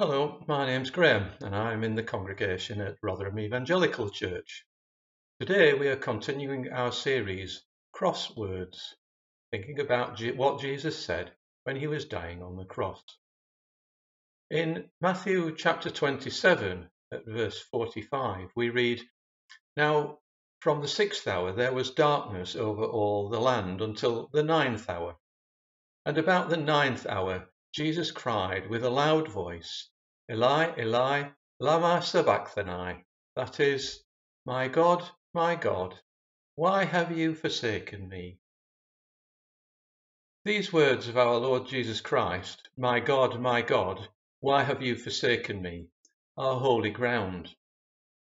Hello, my name's Graham and I'm in the congregation at Rotherham Evangelical Church. Today we are continuing our series Crosswords, thinking about what Jesus said when he was dying on the cross. In Matthew chapter 27 at verse 45 we read, Now from the sixth hour there was darkness over all the land until the ninth hour. And about the ninth hour Jesus cried with a loud voice, Eli, Eli, lama sabachthani, that is, My God, my God, why have you forsaken me? These words of our Lord Jesus Christ, My God, my God, why have you forsaken me, are holy ground.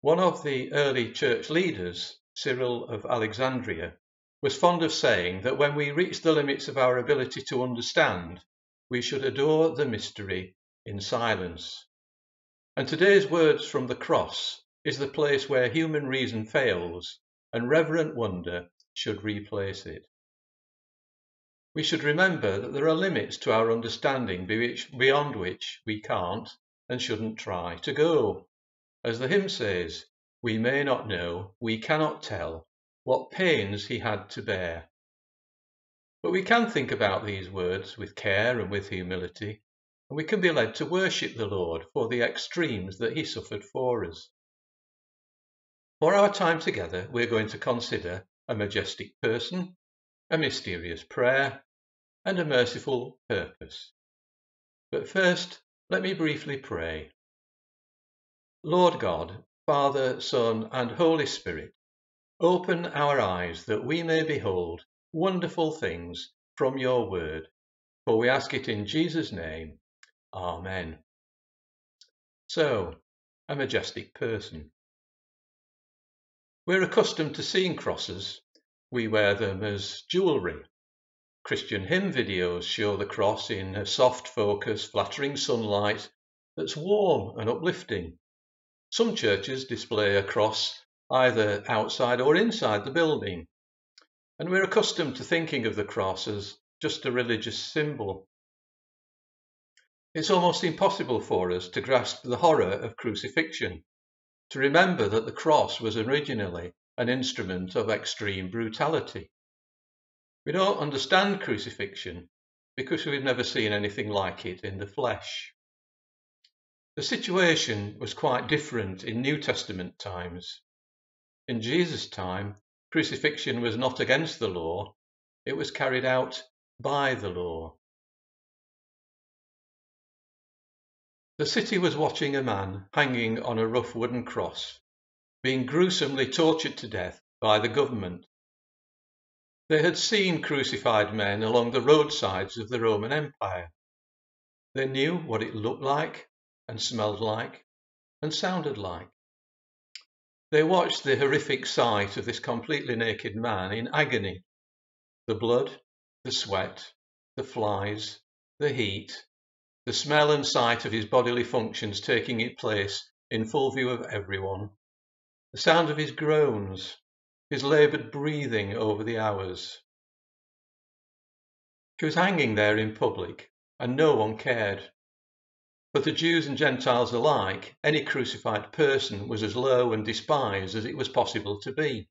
One of the early church leaders, Cyril of Alexandria, was fond of saying that when we reach the limits of our ability to understand, we should adore the mystery in silence. And today's words from the cross is the place where human reason fails and reverent wonder should replace it. We should remember that there are limits to our understanding beyond which we can't and shouldn't try to go. As the hymn says, we may not know, we cannot tell, what pains he had to bear. But we can think about these words with care and with humility, and we can be led to worship the Lord for the extremes that he suffered for us. For our time together, we're going to consider a majestic person, a mysterious prayer, and a merciful purpose. But first, let me briefly pray. Lord God, Father, Son, and Holy Spirit, Open our eyes that we may behold wonderful things from your word. For we ask it in Jesus' name. Amen. So, a majestic person. We're accustomed to seeing crosses. We wear them as jewellery. Christian hymn videos show the cross in a soft focus, flattering sunlight that's warm and uplifting. Some churches display a cross either outside or inside the building. And we're accustomed to thinking of the cross as just a religious symbol. It's almost impossible for us to grasp the horror of crucifixion, to remember that the cross was originally an instrument of extreme brutality. We don't understand crucifixion because we've never seen anything like it in the flesh. The situation was quite different in New Testament times. In Jesus' time, crucifixion was not against the law, it was carried out by the law. The city was watching a man hanging on a rough wooden cross, being gruesomely tortured to death by the government. They had seen crucified men along the roadsides of the Roman Empire. They knew what it looked like and smelled like and sounded like. They watched the horrific sight of this completely naked man in agony. The blood, the sweat, the flies, the heat, the smell and sight of his bodily functions taking its place in full view of everyone, the sound of his groans, his laboured breathing over the hours. He was hanging there in public, and no one cared. For the Jews and Gentiles alike, any crucified person was as low and despised as it was possible to be.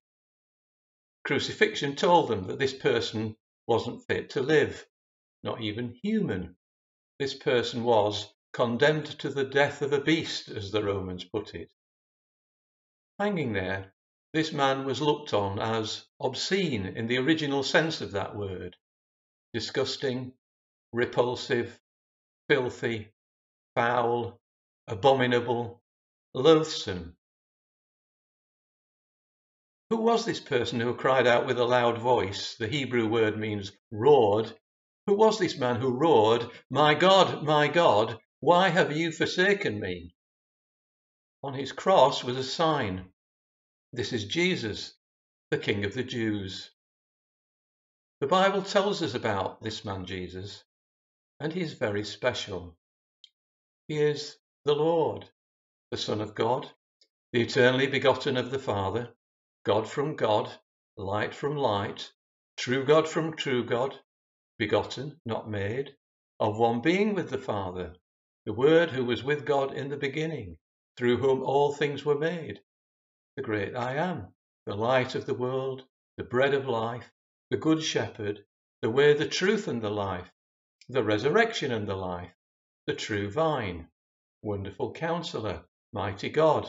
Crucifixion told them that this person wasn't fit to live, not even human. This person was condemned to the death of a beast, as the Romans put it. Hanging there, this man was looked on as obscene in the original sense of that word, disgusting, repulsive, filthy, foul, abominable, loathsome. Who was this person who cried out with a loud voice? The Hebrew word means roared. Who was this man who roared, My God, my God, why have you forsaken me? On his cross was a sign. This is Jesus, the King of the Jews. The Bible tells us about this man Jesus, and he is very special. He is the Lord, the Son of God, the eternally begotten of the Father, God from God, light from light, true God from true God, begotten, not made, of one being with the Father, the Word who was with God in the beginning, through whom all things were made, the great I am, the light of the world, the bread of life, the good shepherd, the way, the truth, and the life, the resurrection and the life, the true vine, wonderful counselor, mighty God,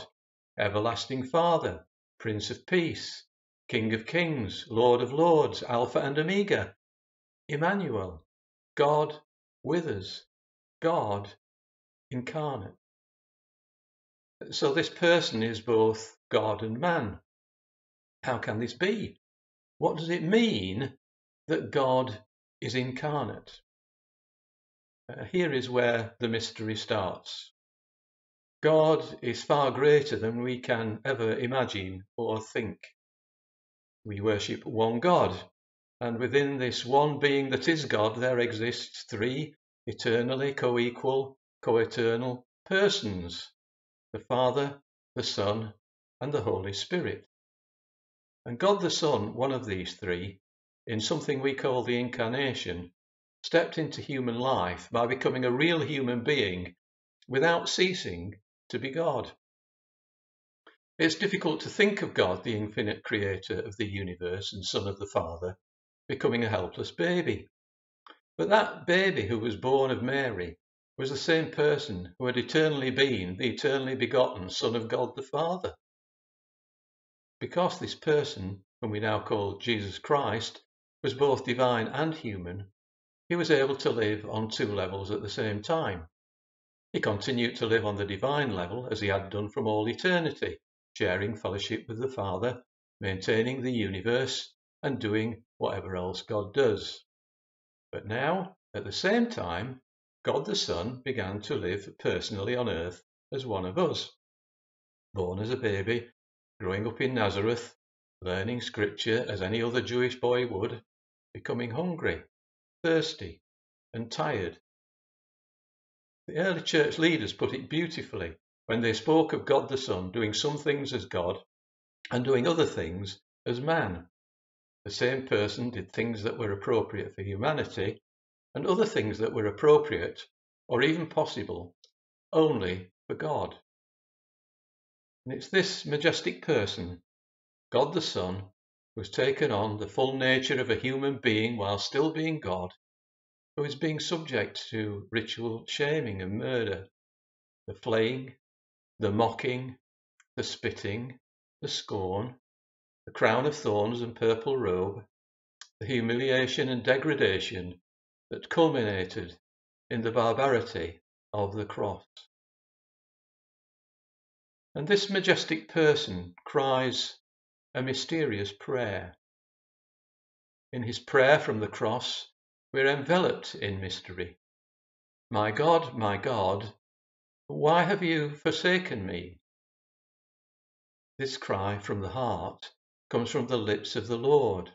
everlasting Father, Prince of Peace, King of Kings, Lord of Lords, Alpha and Omega, Emmanuel, God with us, God incarnate. So this person is both God and man. How can this be? What does it mean that God is incarnate? Uh, here is where the mystery starts. God is far greater than we can ever imagine or think. We worship one God, and within this one being that is God, there exists three eternally co equal, co eternal persons the Father, the Son, and the Holy Spirit. And God the Son, one of these three, in something we call the Incarnation, stepped into human life by becoming a real human being without ceasing to be God. It's difficult to think of God, the infinite creator of the universe and Son of the Father, becoming a helpless baby. But that baby who was born of Mary was the same person who had eternally been the eternally begotten Son of God the Father. Because this person, whom we now call Jesus Christ, was both divine and human, he was able to live on two levels at the same time. He continued to live on the divine level as he had done from all eternity, sharing fellowship with the Father, maintaining the universe, and doing whatever else God does. But now, at the same time, God the Son began to live personally on earth as one of us. Born as a baby, growing up in Nazareth, learning scripture as any other Jewish boy would, becoming hungry, thirsty, and tired. The early church leaders put it beautifully when they spoke of God the Son doing some things as God and doing other things as man. The same person did things that were appropriate for humanity and other things that were appropriate or even possible only for God. And it's this majestic person, God the Son, who has taken on the full nature of a human being while still being God, who is being subject to ritual shaming and murder, the flaying, the mocking, the spitting, the scorn, the crown of thorns and purple robe, the humiliation and degradation that culminated in the barbarity of the cross. And this majestic person cries a mysterious prayer. In his prayer from the cross, we're enveloped in mystery. My God, my God, why have you forsaken me? This cry from the heart comes from the lips of the Lord,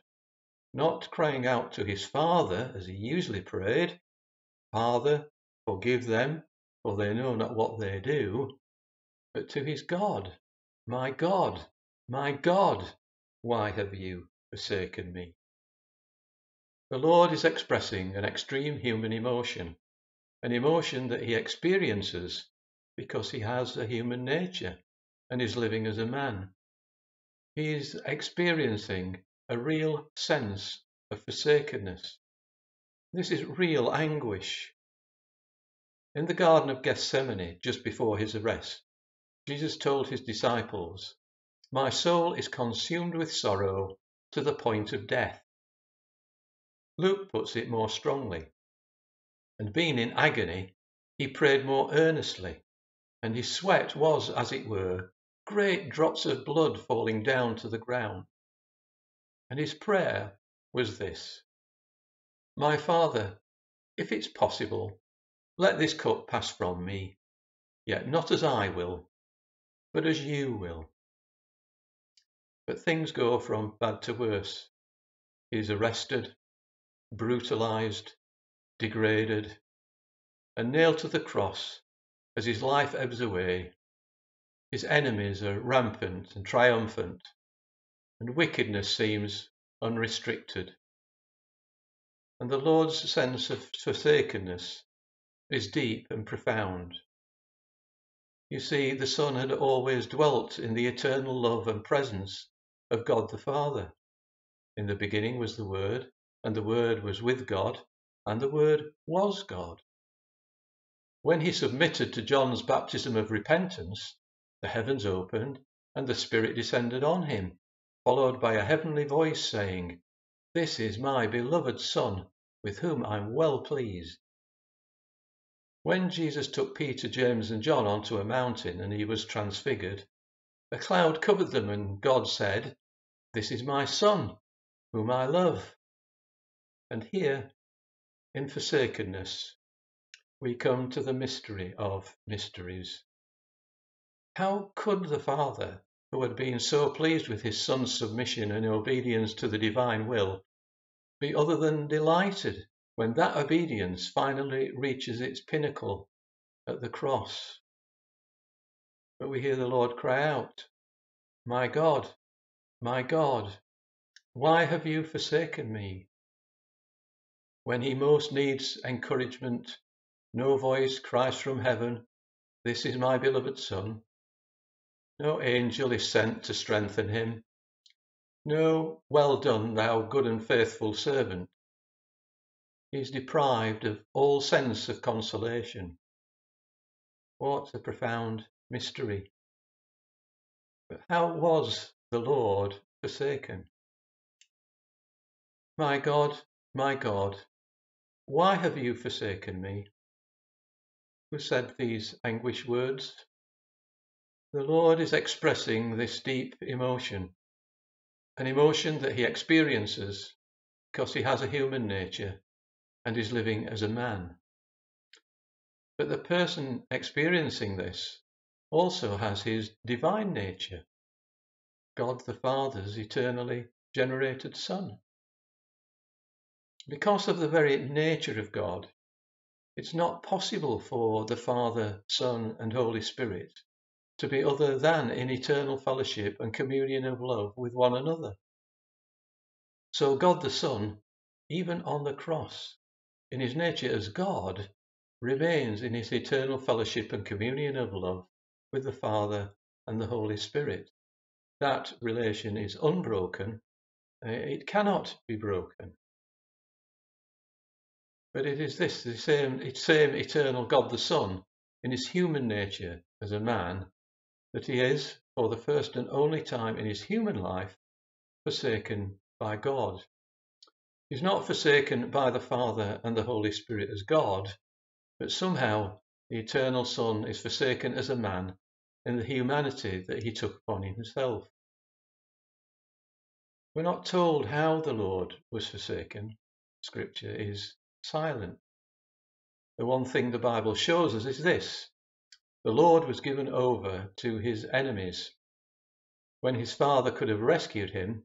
not crying out to his Father as he usually prayed, Father, forgive them, for they know not what they do, but to his God, My God, my God, why have you forsaken me? The Lord is expressing an extreme human emotion, an emotion that he experiences because he has a human nature and is living as a man. He is experiencing a real sense of forsakenness. This is real anguish. In the Garden of Gethsemane, just before his arrest, Jesus told his disciples, My soul is consumed with sorrow to the point of death. Luke puts it more strongly. And being in agony, he prayed more earnestly, and his sweat was, as it were, great drops of blood falling down to the ground. And his prayer was this My Father, if it's possible, let this cup pass from me, yet not as I will, but as you will. But things go from bad to worse. He is arrested, brutalized, degraded, and nailed to the cross as his life ebbs away his enemies are rampant and triumphant, and wickedness seems unrestricted. And the Lord's sense of forsakenness is deep and profound. You see, the Son had always dwelt in the eternal love and presence of God the Father. In the beginning was the Word, and the Word was with God, and the Word was God. When he submitted to John's baptism of repentance, the heavens opened and the Spirit descended on him, followed by a heavenly voice saying, This is my beloved Son, with whom I'm well pleased. When Jesus took Peter, James, and John onto a mountain and he was transfigured, a cloud covered them, and God said, This is my Son, whom I love. And here, in forsakenness, we come to the mystery of mysteries. How could the Father, who had been so pleased with his Son's submission and obedience to the divine will, be other than delighted when that obedience finally reaches its pinnacle at the cross. But we hear the Lord cry out, My God, my God, why have you forsaken me? When he most needs encouragement, no voice cries from heaven, This is my beloved Son. No angel is sent to strengthen him. No, well done, thou good and faithful servant. He is deprived of all sense of consolation. What a profound mystery. But how was the Lord forsaken? My God, my God, why have you forsaken me? Who said these anguished words? The Lord is expressing this deep emotion, an emotion that he experiences because he has a human nature and is living as a man. But the person experiencing this also has his divine nature, God the Father's eternally generated Son. Because of the very nature of God, it's not possible for the Father, Son, and Holy Spirit to be other than in eternal fellowship and communion of love with one another. So God the Son, even on the cross, in his nature as God, remains in his eternal fellowship and communion of love with the Father and the Holy Spirit. That relation is unbroken. Uh, it cannot be broken. But it is this, the same, same eternal God the Son, in his human nature as a man, that he is, for the first and only time in his human life, forsaken by God is not forsaken by the Father and the Holy Spirit as God, but somehow the eternal Son is forsaken as a man in the humanity that he took upon himself. We're not told how the Lord was forsaken. Scripture is silent. The one thing the Bible shows us is this the Lord was given over to his enemies. When his Father could have rescued him,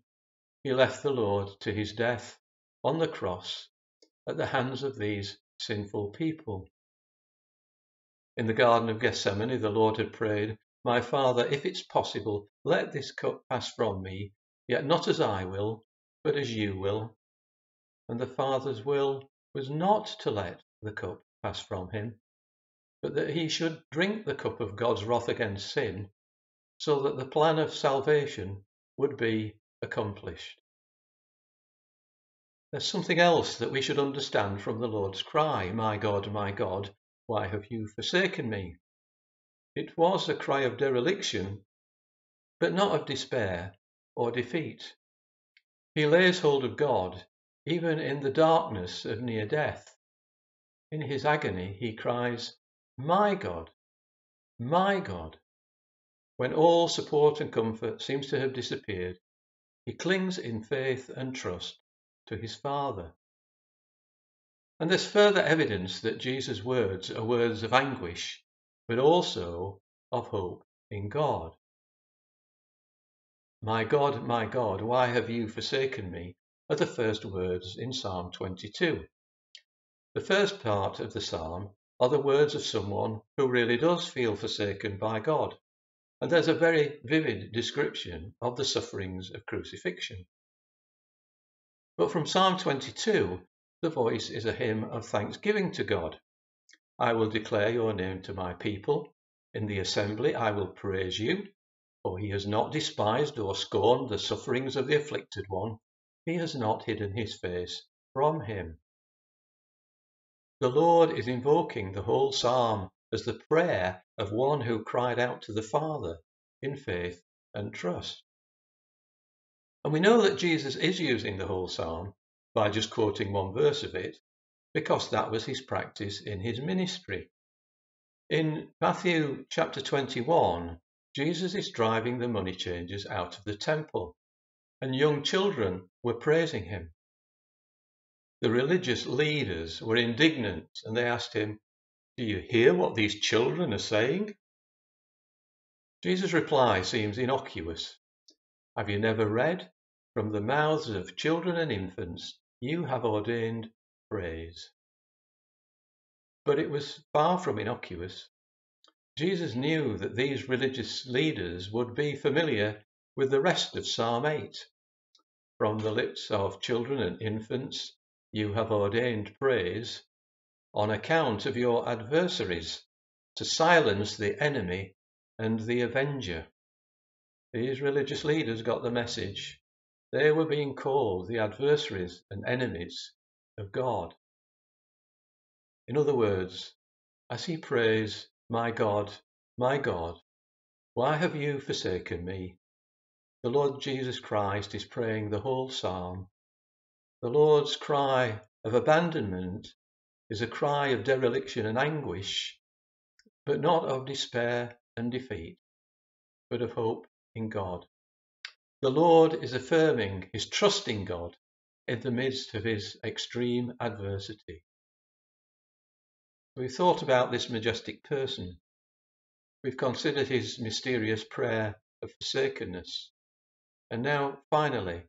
he left the Lord to his death on the cross at the hands of these sinful people. In the Garden of Gethsemane, the Lord had prayed, My Father, if it's possible, let this cup pass from me, yet not as I will, but as you will. And the Father's will was not to let the cup pass from him, but that he should drink the cup of God's wrath against sin, so that the plan of salvation would be accomplished. There's something else that we should understand from the Lord's cry, My God, my God, why have you forsaken me? It was a cry of dereliction, but not of despair or defeat. He lays hold of God even in the darkness of near death. In his agony, he cries, My God, my God. When all support and comfort seems to have disappeared, he clings in faith and trust to his Father. And there's further evidence that Jesus' words are words of anguish, but also of hope in God. My God, my God, why have you forsaken me? are the first words in Psalm 22. The first part of the psalm are the words of someone who really does feel forsaken by God, and there's a very vivid description of the sufferings of crucifixion. But from Psalm 22, the voice is a hymn of thanksgiving to God. I will declare your name to my people. In the assembly I will praise you. For he has not despised or scorned the sufferings of the afflicted one. He has not hidden his face from him. The Lord is invoking the whole psalm as the prayer of one who cried out to the Father in faith and trust. And we know that Jesus is using the whole psalm by just quoting one verse of it because that was his practice in his ministry. In Matthew chapter 21, Jesus is driving the money changers out of the temple, and young children were praising him. The religious leaders were indignant and they asked him, Do you hear what these children are saying? Jesus' reply seems innocuous. Have you never read? From the mouths of children and infants you have ordained praise. But it was far from innocuous. Jesus knew that these religious leaders would be familiar with the rest of Psalm 8. From the lips of children and infants you have ordained praise on account of your adversaries to silence the enemy and the avenger. These religious leaders got the message. They were being called the adversaries and enemies of God. In other words, as he prays, My God, my God, why have you forsaken me? The Lord Jesus Christ is praying the whole psalm the Lord's cry of abandonment is a cry of dereliction and anguish, but not of despair and defeat, but of hope in God. The Lord is affirming his trust in God in the midst of his extreme adversity. We've thought about this majestic person. We've considered his mysterious prayer of forsakenness. And now, finally,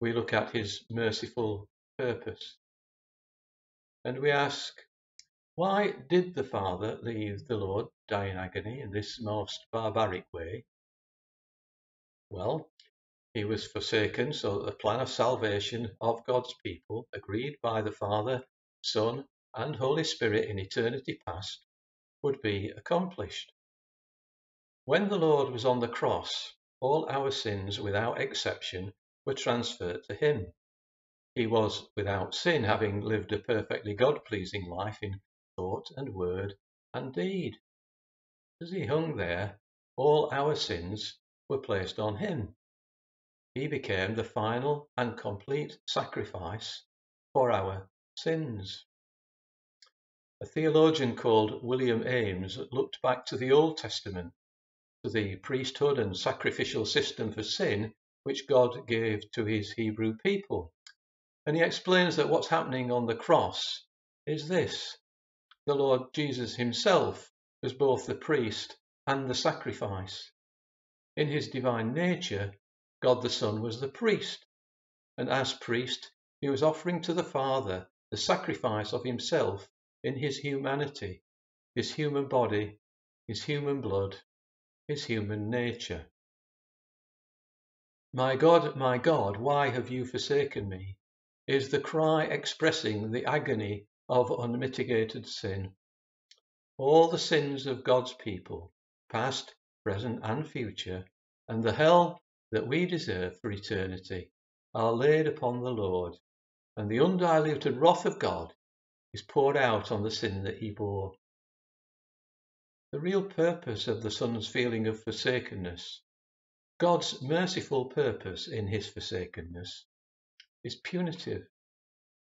we look at his merciful purpose. And we ask, why did the Father leave the Lord die in agony in this most barbaric way? Well, he was forsaken so that the plan of salvation of God's people, agreed by the Father, Son, and Holy Spirit in eternity past, would be accomplished. When the Lord was on the cross, all our sins, without exception, were transferred to him. He was without sin, having lived a perfectly God pleasing life in thought and word and deed. As he hung there, all our sins were placed on him. He became the final and complete sacrifice for our sins. A theologian called William Ames looked back to the Old Testament, to the priesthood and sacrificial system for sin which God gave to his Hebrew people. And he explains that what's happening on the cross is this the Lord Jesus himself was both the priest and the sacrifice. In his divine nature, God the Son was the priest, and as priest, he was offering to the Father the sacrifice of himself in his humanity, his human body, his human blood, his human nature. My God, my God, why have you forsaken me? is the cry expressing the agony of unmitigated sin. All the sins of God's people, past, present, and future, and the hell that we deserve for eternity, are laid upon the Lord, and the undiluted wrath of God is poured out on the sin that he bore. The real purpose of the Son's feeling of forsakenness God's merciful purpose in his forsakenness is punitive.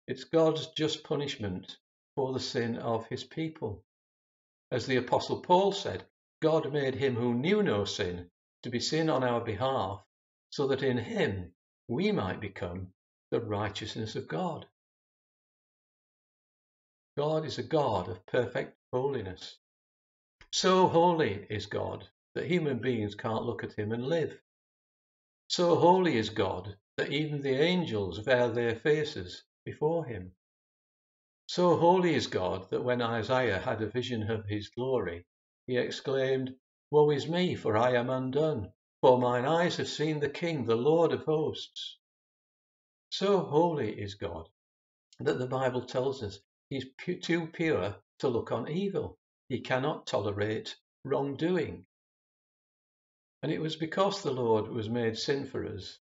It's God's just punishment for the sin of his people. As the Apostle Paul said, God made him who knew no sin to be sin on our behalf, so that in him we might become the righteousness of God. God is a God of perfect holiness. So holy is God that human beings can't look at him and live. So holy is God that even the angels veil their faces before him. So holy is God that when Isaiah had a vision of his glory, he exclaimed, Woe is me, for I am undone, for mine eyes have seen the King, the Lord of hosts. So holy is God that the Bible tells us He's too pure to look on evil. He cannot tolerate wrongdoing. And it was because the Lord was made sin for us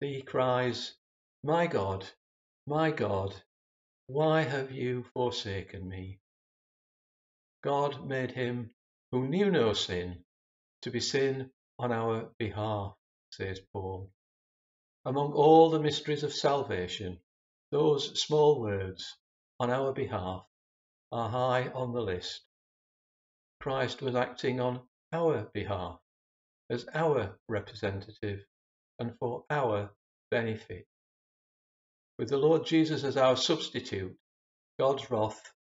that he cries, My God, my God, why have you forsaken me? God made him who knew no sin to be sin on our behalf, says Paul. Among all the mysteries of salvation, those small words, on our behalf, are high on the list. Christ was acting on our behalf, as our representative, and for our benefit. With the Lord Jesus as our substitute, God's wrath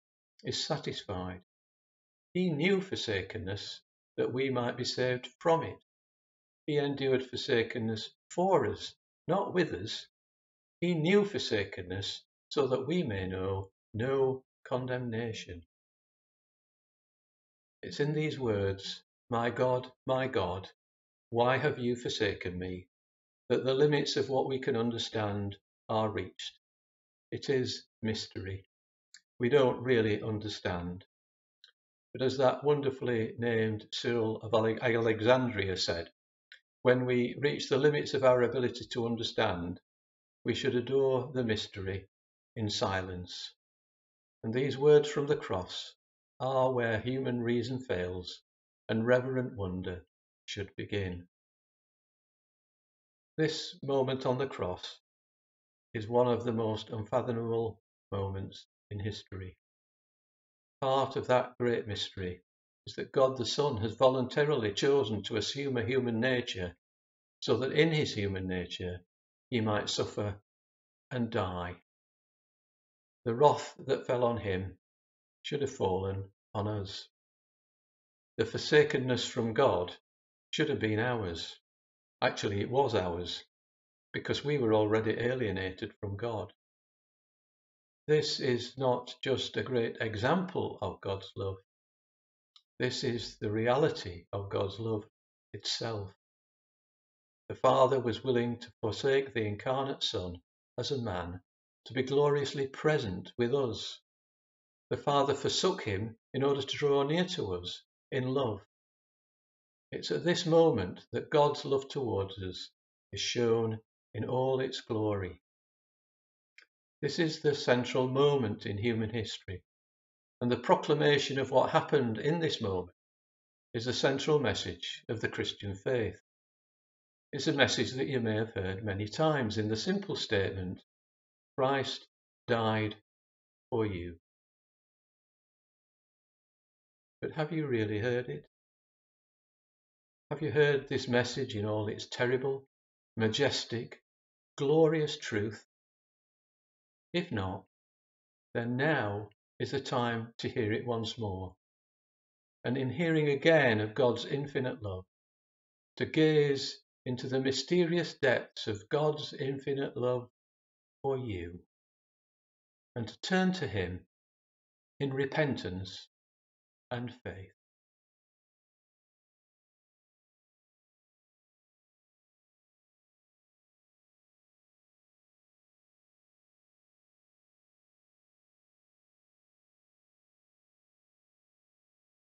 is satisfied. He knew forsakenness that we might be saved from it. He endured forsakenness for us, not with us. He knew forsakenness so that we may know no condemnation. It's in these words, My God, my God, why have you forsaken me? that the limits of what we can understand are reached. It is mystery. We don't really understand. But as that wonderfully named Cyril of Alexandria said, when we reach the limits of our ability to understand, we should adore the mystery in silence. And these words from the cross are where human reason fails and reverent wonder should begin. This moment on the cross is one of the most unfathomable moments in history. Part of that great mystery is that God the Son has voluntarily chosen to assume a human nature so that in his human nature he might suffer and die. The wrath that fell on him should have fallen on us. The forsakenness from God should have been ours. Actually, it was ours, because we were already alienated from God. This is not just a great example of God's love. This is the reality of God's love itself. The Father was willing to forsake the incarnate Son as a man to be gloriously present with us. The Father forsook him in order to draw near to us in love. It's at this moment that God's love towards us is shown in all its glory. This is the central moment in human history, and the proclamation of what happened in this moment is the central message of the Christian faith. It's a message that you may have heard many times in the simple statement Christ died for you. But have you really heard it? Have you heard this message in all its terrible, majestic, glorious truth? If not, then now is the time to hear it once more. And in hearing again of God's infinite love, to gaze into the mysterious depths of God's infinite love for you, and to turn to Him in repentance and faith.